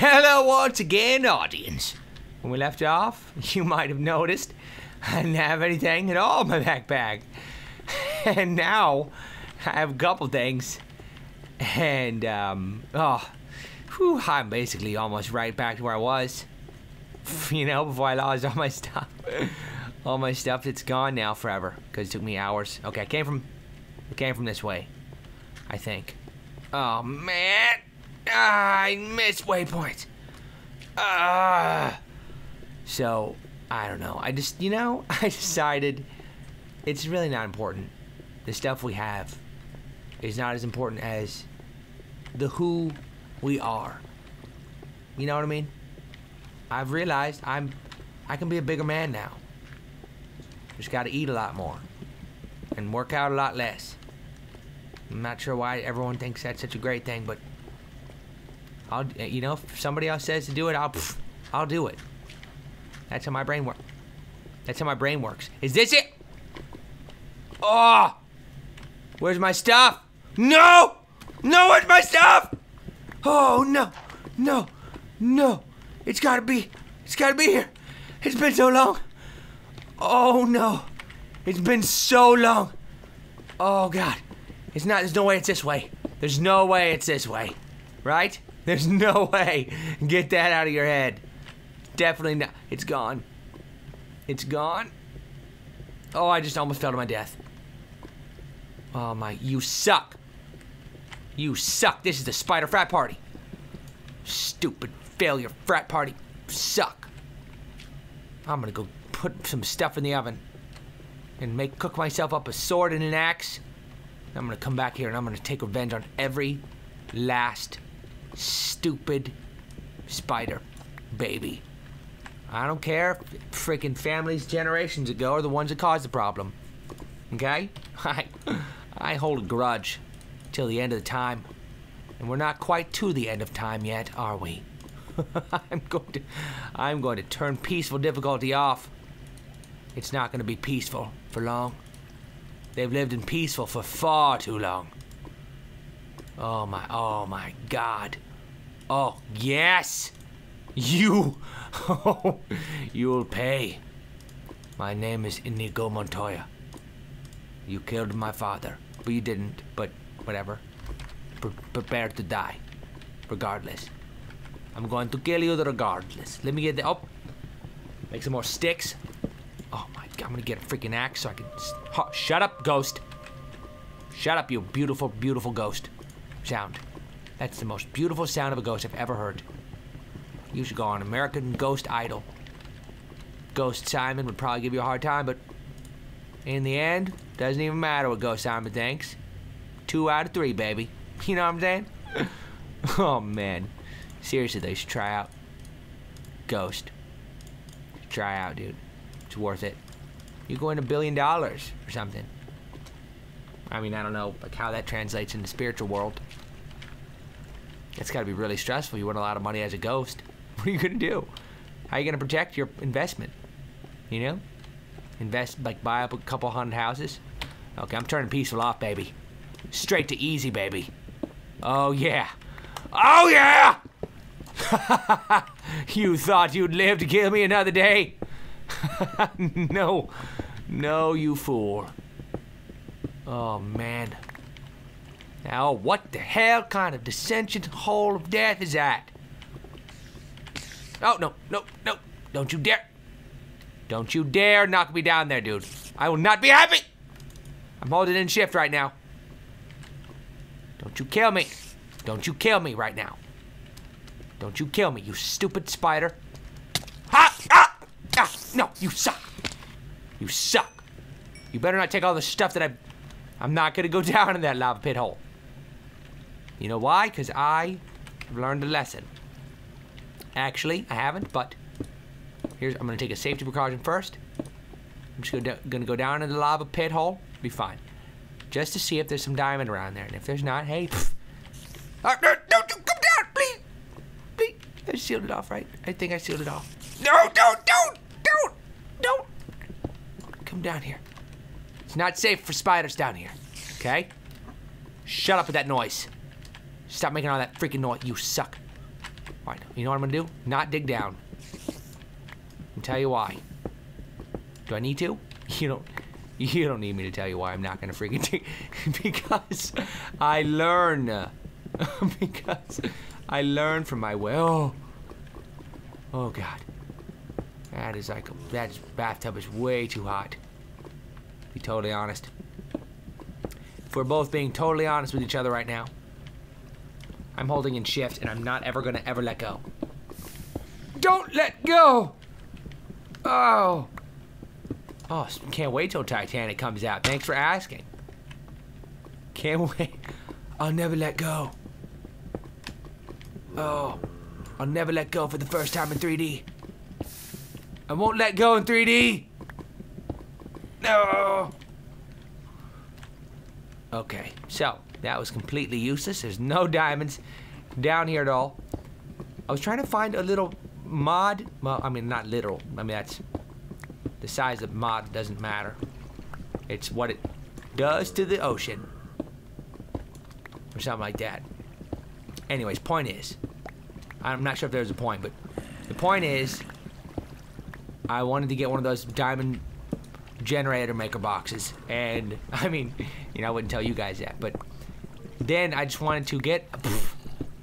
Hello once again, audience. When we left off, you might have noticed I didn't have anything at all in my backpack. And now I have a couple things. And, um, oh, whew, I'm basically almost right back to where I was. You know, before I lost all my stuff. all my stuff, it's gone now forever. Because it took me hours. Okay, I came from, I came from this way. I think. Oh, man. Ah, I missed waypoints. Ah. So, I don't know. I just, you know, I decided it's really not important. The stuff we have is not as important as the who we are. You know what I mean? I've realized I'm I can be a bigger man now. Just got to eat a lot more and work out a lot less. I'm not sure why everyone thinks that's such a great thing, but I'll you know if somebody else says to do it, I'll I'll do it. That's how my brain works. That's how my brain works. Is this it? Oh! Where's my stuff? No! No, where's my stuff? Oh no, no, no! It's gotta be, it's gotta be here. It's been so long. Oh no, it's been so long. Oh god, it's not. There's no way it's this way. There's no way it's this way, right? There's no way. Get that out of your head. Definitely not. It's gone. It's gone. Oh, I just almost fell to my death. Oh my, you suck. You suck. This is the spider frat party. Stupid failure frat party. Suck. I'm gonna go put some stuff in the oven and make cook myself up a sword and an axe. I'm gonna come back here and I'm gonna take revenge on every last stupid spider baby. I don't care freaking families generations ago are the ones that caused the problem. Okay? I I hold a grudge till the end of the time. And we're not quite to the end of time yet, are we? I'm going to I'm going to turn peaceful difficulty off. It's not going to be peaceful for long. They've lived in peaceful for far too long. Oh my oh my god. Oh, yes. You you'll pay. My name is Inigo Montoya. You killed my father, but you didn't, but whatever. Pre prepare to die. Regardless. I'm going to kill you regardless. Let me get the. Oh! Make some more sticks. Oh my god, I'm gonna get a freaking axe so I can. Oh, shut up, ghost. Shut up, you beautiful, beautiful ghost. Sound. That's the most beautiful sound of a ghost I've ever heard. You should go on American Ghost Idol. Ghost Simon would probably give you a hard time, but in the end, doesn't even matter what Ghost Simon thinks. Two out of three, baby. You know what I'm saying? oh, man. Seriously, they should try out Ghost. Try out, dude. It's worth it. You go in a billion dollars or something. I mean, I don't know like how that translates in the spiritual world. It's got to be really stressful. You win a lot of money as a ghost. What are you gonna do? How are you gonna protect your investment? You know? Invest, like buy up a couple hundred houses? Okay, I'm turning peaceful off, baby. Straight to easy, baby. Oh, yeah. Oh, yeah! you thought you'd live to kill me another day? no. No, you fool. Oh, man. Now, what the hell kind of dissension hole of death is that? Oh, no, no, no. Don't you dare. Don't you dare knock me down there, dude. I will not be happy. I'm holding in shift right now. Don't you kill me. Don't you kill me right now. Don't you kill me, you stupid spider. Ha! Ah! Ah! No, you suck. You suck. You better not take all the stuff that I... I'm not gonna go down in that lava pit hole. You know why? Because I learned a lesson. Actually, I haven't, but here's, I'm gonna take a safety precaution first. I'm just gonna, gonna go down in the lava pit hole, be fine. Just to see if there's some diamond around there, and if there's not, hey, pff. Uh, no, no, come down, please, please. I sealed it off, right? I think I sealed it off. No, don't, don't, don't, don't. Come down here. It's not safe for spiders down here, okay? Shut up with that noise. Stop making all that freaking noise. You suck. Fine. You know what I'm gonna do? Not dig down. I'll tell you why. Do I need to? You don't. You don't need me to tell you why I'm not gonna freaking dig. because I learn. because I learn from my way. Oh. Oh God. That is like that bathtub is way too hot. Be totally honest. If we're both being totally honest with each other right now, I'm holding in shift and I'm not ever gonna ever let go. Don't let go! Oh. Oh, can't wait till Titanic comes out. Thanks for asking. Can't wait. I'll never let go. Oh, I'll never let go for the first time in 3D. I won't let go in 3D. No. Okay, so that was completely useless. There's no diamonds down here at all. I was trying to find a little mod. Well, I mean, not literal. I mean, that's the size of mod doesn't matter. It's what it does to the ocean. Or something like that. Anyways, point is, I'm not sure if there's a point, but the point is, I wanted to get one of those diamond generator maker boxes. And, I mean, you know, I wouldn't tell you guys that, but then I just wanted to get,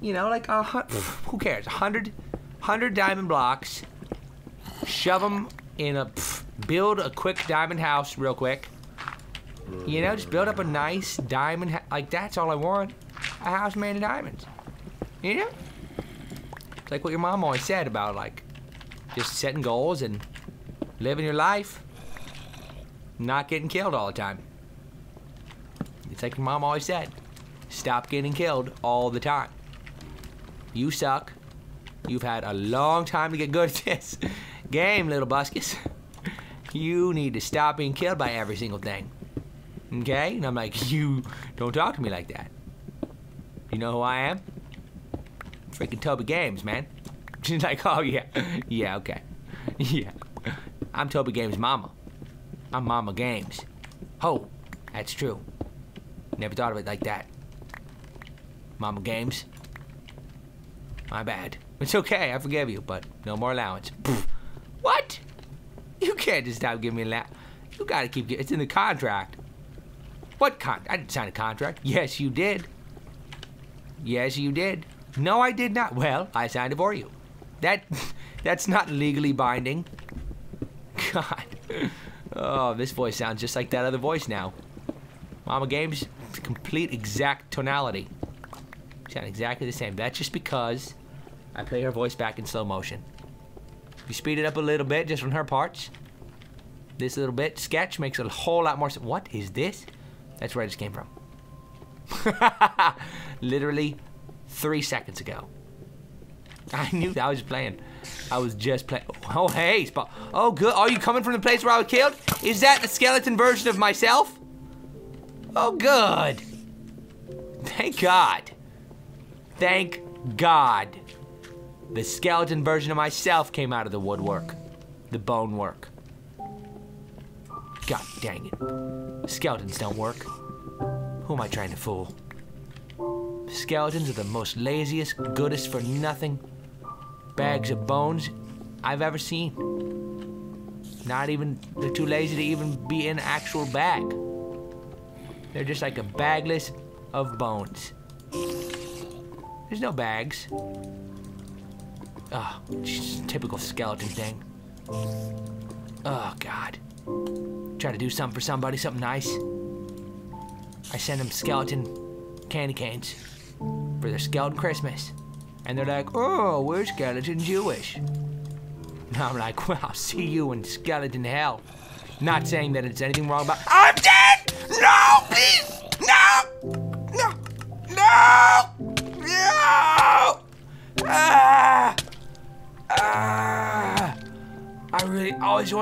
you know, like a hundred, who cares, a hundred, hundred diamond blocks, shove them in a, build a quick diamond house real quick. You know, just build up a nice diamond, like that's all I want, a house made of diamonds. You know? It's like what your mom always said about like, just setting goals and living your life, not getting killed all the time. It's like your mom always said, stop getting killed all the time. You suck. You've had a long time to get good at this game, little Buscus. You need to stop being killed by every single thing. Okay? And I'm like, you don't talk to me like that. You know who I am? Freaking Toby Games, man. She's like, oh yeah, yeah, okay, yeah. I'm Toby Games' mama. I'm Mama Games. Ho, that's true. Never thought of it like that. Mama Games. My bad. It's okay, I forgive you, but no more allowance. What? You can't just stop giving me a allowance. You gotta keep It's in the contract. What con? I didn't sign a contract. Yes, you did. Yes, you did. No, I did not. Well, I signed it for you. That, that's not legally binding. God. Oh, this voice sounds just like that other voice now. Mama Games, complete exact tonality. Sound exactly the same. That's just because I play her voice back in slow motion. If you speed it up a little bit, just from her parts, this little bit, sketch makes a whole lot more sense. What is this? That's where I just came from. Literally three seconds ago. I knew that I was playing. I was just playing. Oh, hey, Spot. Oh, good. Are you coming from the place where I was killed? Is that the skeleton version of myself? Oh, good. Thank God. Thank God. The skeleton version of myself came out of the woodwork. The bone work. God dang it. Skeletons don't work. Who am I trying to fool? Skeletons are the most laziest, goodest for nothing bags of bones I've ever seen. Not even, they're too lazy to even be in an actual bag. They're just like a bagless of bones. There's no bags. Oh, typical skeleton thing. Oh, God. Try to do something for somebody, something nice. I send them skeleton candy canes for their skeleton Christmas. And they're like, oh, we're skeleton Jewish. And I'm like, well, I'll see you in skeleton hell. Not saying that it's anything wrong about. I'm dead! No, please! No!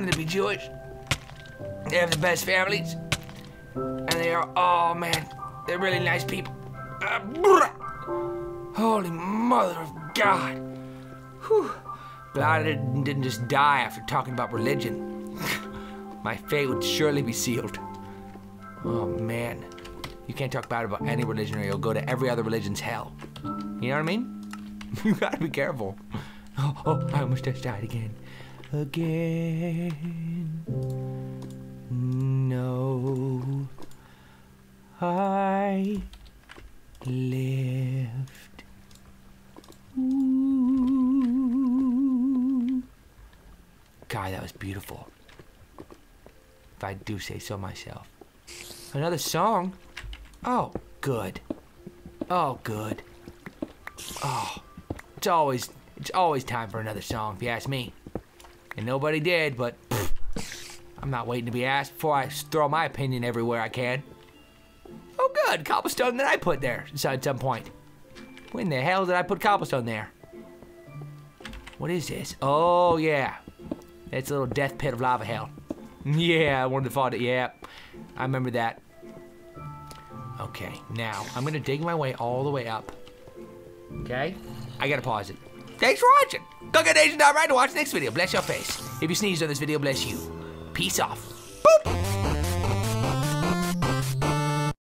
Wanted to be Jewish. They have the best families. And they are, oh man, they're really nice people. Uh, Holy mother of God. Whew. Glad I didn't, just die after talking about religion. My fate would surely be sealed. Oh man. You can't talk bad about any religion or you'll go to every other religion's hell. You know what I mean? you gotta be careful. Oh, oh, I almost just died again. Again. No. I lived. Ooh. God, that was beautiful. If I do say so myself. Another song? Oh, good. Oh, good. Oh, it's always it's always time for another song, if you ask me. And nobody did, but pff, I'm not waiting to be asked before I throw my opinion everywhere I can. Oh, good, cobblestone that I put there at some point. When the hell did I put cobblestone there? What is this? Oh, yeah. It's a little death pit of lava hell. Yeah, I wanted to find it. Yeah, I remember that. Okay, now I'm gonna dig my way all the way up. Okay? I gotta pause it. Thanks for watching. Go get Right to watch the next video. Bless your face. If you sneezed on this video, bless you. Peace off. Boop.